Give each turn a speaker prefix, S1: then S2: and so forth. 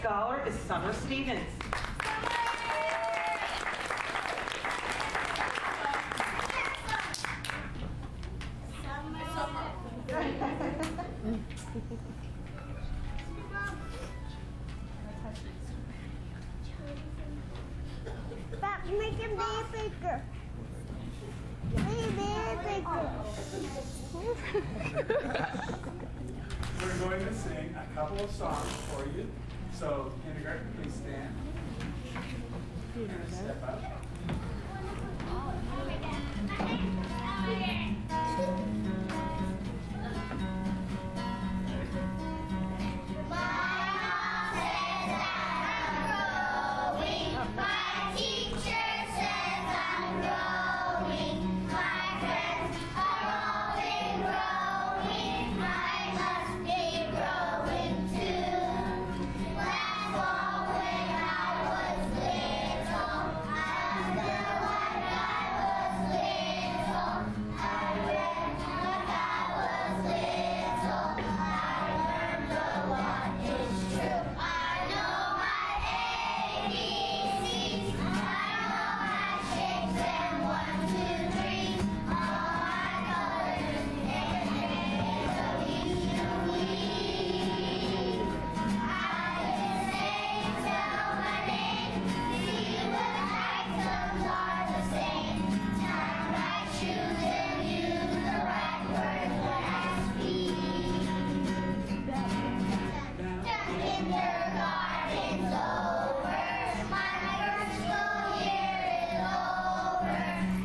S1: scholar is Summer Stevens.
S2: But make it be bigger. Be bigger.
S3: We're going to sing a couple of songs for you. So kindergarten, please stand. And step up. garden's over. My first school year is over.